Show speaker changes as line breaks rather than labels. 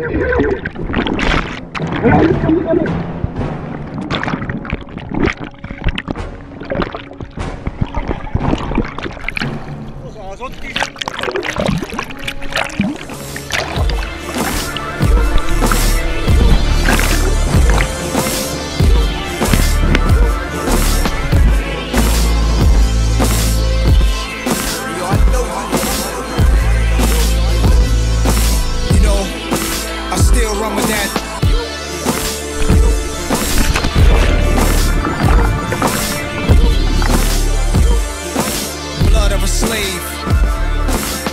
あそっち
still run with that. Blood of a slave.